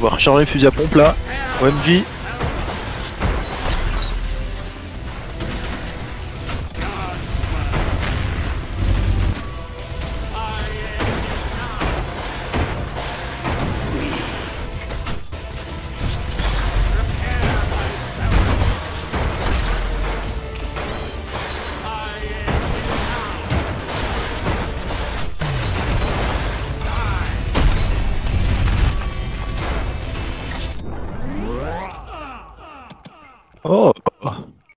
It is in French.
On va recharger le fusil à pompe là. OMG. Oh,